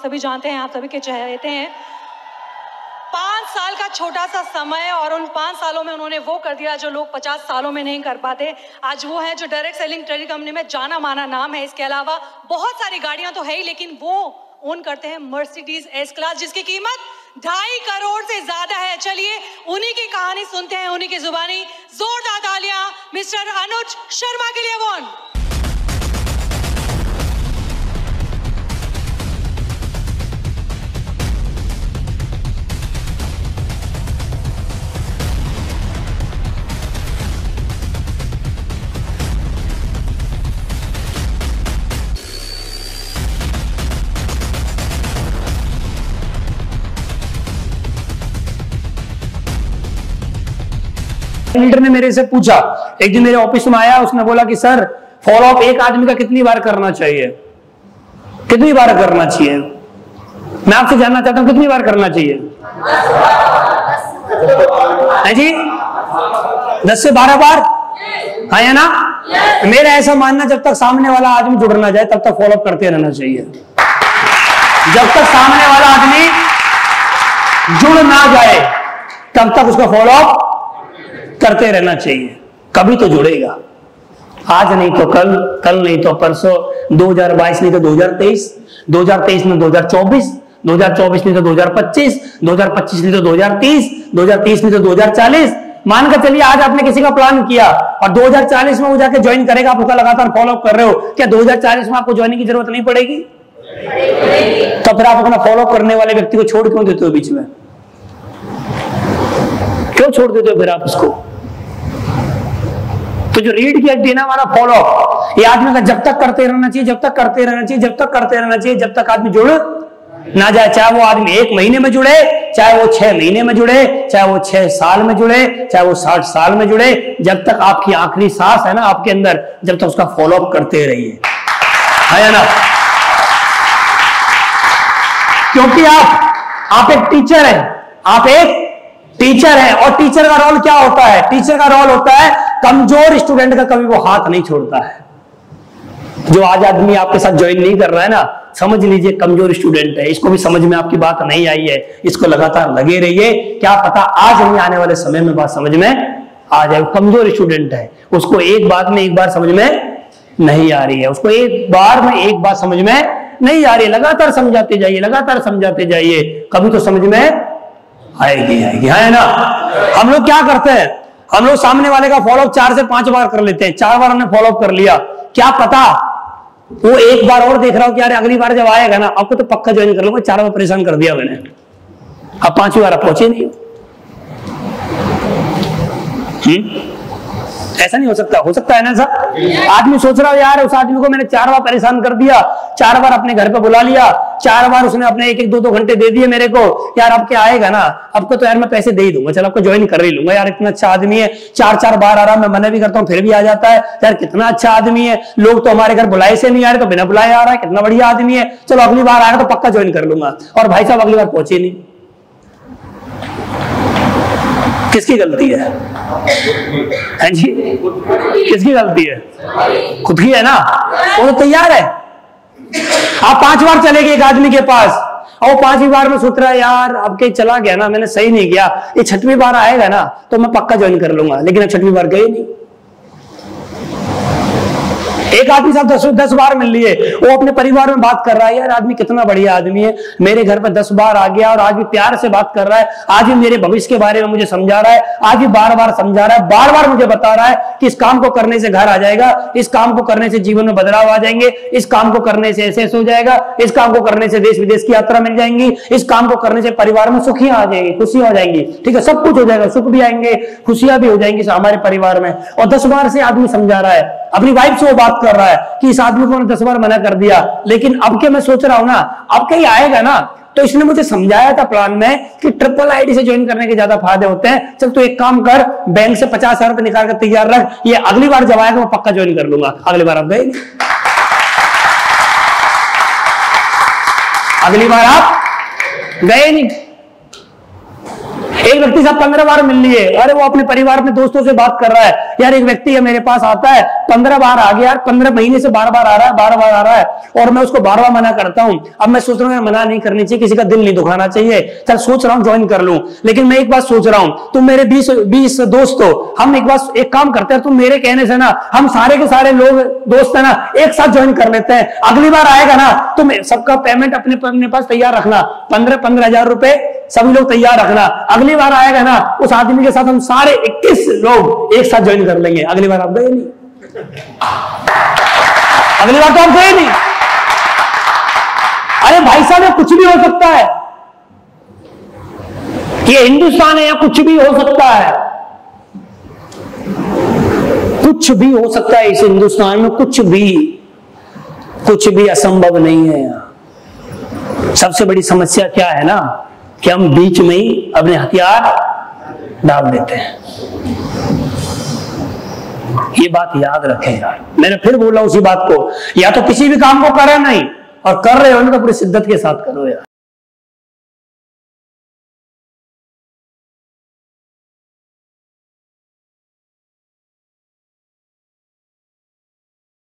सभी जानते हैं, आप सभी के चहेते हैं। पाँच साल का छोटा सा समय और उन पाँच सालों में उन्होंने वो कर दिया जो लोग पचास सालों में नहीं कर पाते। आज वो है जो डायरेक्ट सेलिंग ट्रेडिंग कंपनी में जाना माना नाम है। इसके अलावा बहुत सारी गाड़ियाँ तो है ही, लेकिन वो ओन करते हैं मर्सिडीज एस क्लास जिसकी कीमत ढाई करोड़ से ज़्यादा है। चलिए, उन्हीं की कहानी सुनते हैं, उन्हीं की जुबानी। जोरदार तालियाँ, मिस्टर अनुज शर्मा के लिए वन लीडर ने मेरे से पूछा। एक दिन मेरे ऑफ़िस में आया, उसने बोला कि, सर फॉलो अप एक आदमी का कितनी बार करना चाहिए? कितनी बार करना चाहिए? मैं आपसे जानना चाहता हूँ, कितनी बार करना चाहिए? है जी? दस से बारह बार? हाँ या ना? मेरा ऐसा मानना, जब तक सामने वाला आदमी जुड़ ना जाए, तब तक फॉलो अप करते रहना चाहिए। जब तक सामने वाला आदमी जुड़ ना जाए, तब तक उसका फॉलो अप करते रहना चाहिए कभी तो जुड़ेगा आज नहीं तो कल कल नहीं तो परसों 2022 नहीं तो 2023 2023 नहीं तो 2024 2024 नहीं तो 2025 2025 नहीं तो 2030 2030 नहीं तो 2040 मान कर चलिए आज आपने किसी का प्लान किया और 2040 में वो जाके ज्वाइन करेगा आप उसका लगातार फॉलो कर रहे हो क्या 2040 में आपको ज्वाइनिंग की ज़रूरत नहीं पड़ेगी तो फिर आप अपना फॉलो करने वाले व्यक्ति को छोड़ क्यों देते हो बीच में क्यों छोड़ देते हो फिर आप उसको तो जो रीड किया, देना वाला फॉलो ये आदमी का जब तक करते रहना चाहिए, जब तक करते रहना चाहिए, जब तक करते रहना चाहिए, जब तक आदमी जुड़ ना जाए। चाहे वो आदमी एक महीने में जुड़े, चाहे वो छह महीने में जुड़े, चाहे वो छह साल में जुड़े, चाहे वो साठ साल में जुड़े, जब तक आपकी आखिरी सांस है ना आपके अंदर, जब तक उसका फॉलो अप करते रहिए। है ना? क्योंकि आप आप एक टीचर हैं, आप एक टीचर है और टीचर का रोल क्या होता है? टीचर का रोल होता है कमज़ोर स्टूडेंट का कभी वो हाथ नहीं छोड़ता है। जो आज आदमी आपके साथ ज्वाइन नहीं कर रहा है ना, समझ लीजिए कमज़ोर स्टूडेंट है। इसको भी समझ में आपकी बात नहीं आई है। इसको लगातार लगे रहिए। क्या पता आज नहीं, आने वाले समय में बात समझ में आ जाए। कमज़ोर स्टूडेंट है। उसको एक बात में एक बार समझ में नहीं आ रही है। उसको एक बार में एक बात समझ में नहीं आ रही लगातार समझाते जाइए, लगातार समझाते जाइए। कभी तो समझ में आएगी आएगी। है ना? हम लोग क्या करते हैं? हम लोग सामने वाले का फॉलोअप चार से पाँच बार कर लेते हैं। चार बार हमने फॉलोअप कर लिया। क्या पता? वो एक बार और देख रहा हूँ कि यार अगली बार जब आएगा ना आपको तो पक्का ज्वाइन कर लूँगा चार बार परेशान कर दिया मैंने। अब पांचवी बार आप पहुँचे नहीं हम्म? ऐसा नहीं हो सकता। हो सकता है ना सर आदमी सोच रहा हो, यार उस आदमी को मैंने चार बार परेशान कर दिया। चार बार अपने घर पे बुला लिया, चार बार उसने अपने एक एक दो दो घंटे दे दिए मेरे को, यार आपके आएगा ना? आपको तो यार मैं पैसे दे ही दूँगा, चलो आपको ज्वाइन कर ही लूँगा, यार, इतना अच्छा आदमी है चार चार बार आ रहा मैं मना भी करता हूँ, फिर भी आ जाता है, यार, कितना अच्छा आदमी है, लोग तो हमारे घर बुलाए से नहीं आ रहे तो बिना बुलाए आ रहा है, कितना बढ़िया आदमी है, चलो, अगली बार आएगा तो पक्का ज्वाइन कर लूँगा। और भाई साहब, अगली बार पहुँचे नहीं। किसकी गलती है? हैं जी? किसकी गलती है? खुद की है ना? वो तो तैयार है। आप पाँच बार चले गए एक आदमी के पास। और पांचवी बार में सोच रहा है, यार, अब के चला गया ना, मैंने सही नहीं किया। ये छठवीं बार आएगा ना तो मैं पक्का ज्वाइन कर लूँगा। लेकिन अब छठवीं बार गए नहीं। एक आदमी साहब दस दस बार मिल लिए। वो अपने परिवार में बात कर रहा है, यार, आदमी कितना बढ़िया आदमी है। मेरे घर पर दस बार आ गया और आज भी प्यार से बात कर रहा है। आज भी मेरे भविष्य के बारे में मुझे समझा रहा है। आज भी बार बार समझा रहा है। बार बार मुझे बता रहा है कि इस काम को करने से घर आ जाएगा, इस काम को करने से जीवन में बदलाव आ जाएँगे, इस काम को करने से ऐसे हो जाएगा, इस काम को करने से देश विदेश की यात्रा मिल जाएँगी, इस काम को करने से परिवार में सुखियाँ आ जाएँगी, खुशियाँ हो जाएँगी। ठीक है, सब कुछ हो जाएगा, सुख भी आएँगे, खुशियाँ भी हो जाएँगी हमारे परिवार में। और दस बार से आदमी समझा रहा है अपनी वाइफ से वो बात कर रहा है कि इस आदमी को दस बार मना कर दिया। लेकिन अब के मैं सोच रहा हूँ ना, अब कहीं आएगा ना तो इसने मुझे समझाया था प्लान में कि ट्रिपल आईडी से ज्वाइन करने के ज़्यादा फ़ायदे होते हैं। चल तो एक काम कर बैंक से पचास हज़ार रुपए निकाल कर तैयार रख, ये अगली बार जब आएगा मैं पक्का ज्वाइन कर लूँगा। अगली बार आप गए अगली बार आप गए नहीं। व्यक्ति साहब पंद्रह बार मिल लिए, अरे वो अपने परिवार में दोस्तों से बात कर रहा है, यार एक व्यक्ति है मेरे पास आता है, पंद्रह बार आ गया यार, पंद्रह महीने से बार बार आ रहा है, बार बार आ रहा है, और मैं उसको बार बार मना करता हूँ। अब मैं सोच रहा हूँ मना नहीं करनी चाहिए, किसी का दिल नहीं दुखाना चाहिए। चल, सोच रहा हूँ ज्वाइन कर लूँ। लेकिन मैं एक बात सोच रहा हूँ, तुम मेरे बीस बीस दोस्त हो। हम एक बार एक काम करते हैं, तुम मेरे कहने से ना, हम सारे के सारे लोग, दोस्त है ना, एक साथ ज्वाइन कर लेते हैं। अगली बार आएगा ना, तुम सबका पेमेंट अपने अपने पास तैयार रखना। पंद्रह पंद्रह हज़ार रुपए सभी लोग तैयार रखना। अगली बार आएगा ना, उस आदमी के साथ हम सारे 21 लोग एक साथ ज्वाइन कर लेंगे। अगली बार आप गए नहीं। अगली बार तो आप गए नहीं। अरे भाई साहब कुछ भी हो सकता है। ये हिंदुस्तान है या कुछ भी हो सकता है। कुछ भी हो सकता है इस हिंदुस्तान में, कुछ भी। कुछ भी असंभव नहीं है यहाँ। सबसे बड़ी समस्या क्या है ना? कि हम बीच में ही अपने हथियार डाल देते हैं। ये बात याद रखें यार। मैंने फिर बोला उसी बात को, या तो किसी भी काम को करा नहीं, और कर रहे हो ना तो पूरी शिद्दत के साथ करो यार।